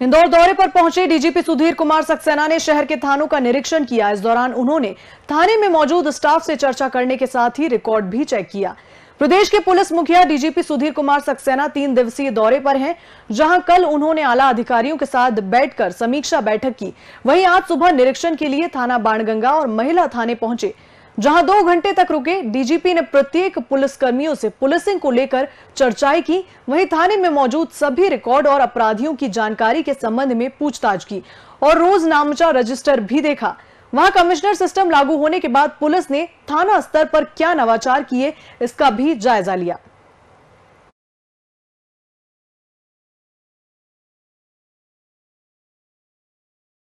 इंदौर दौरे पर पहुँचे डीजीपी सुधीर कुमार सक्सेना ने शहर के थानों का निरीक्षण किया। इस दौरान उन्होंने थाने में मौजूद स्टाफ से चर्चा करने के साथ ही रिकॉर्ड भी चेक किया। प्रदेश के पुलिस मुखिया डीजीपी सुधीर कुमार सक्सेना तीन दिवसीय दौरे पर हैं, जहाँ कल उन्होंने आला अधिकारियों के साथ बैठकर समीक्षा बैठक की। वहीं आज सुबह निरीक्षण के लिए थाना बाणगंगा और महिला थाने पहुँचे। जहाँ दो घंटे तक रुके डीजीपी ने प्रत्येक पुलिस कर्मियों से पुलिसिंग को लेकर चर्चाएँ की। वहीं थाने में मौजूद सभी रिकॉर्ड और अपराधियों की जानकारी के संबंध में पूछताछ की और रोज नामचा रजिस्टर भी देखा। वहाँ कमिश्नर सिस्टम लागू होने के बाद पुलिस ने थाना स्तर पर क्या नवाचार किए, इसका भी जायजा लिया।